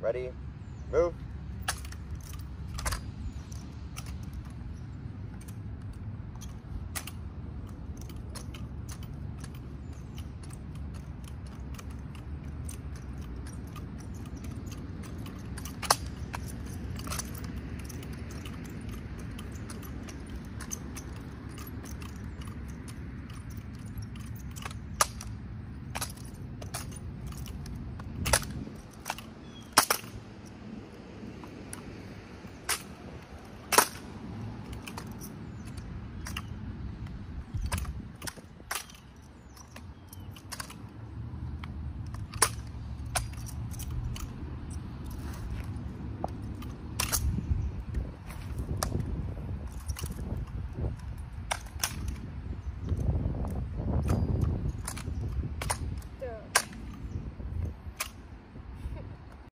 Ready? Move.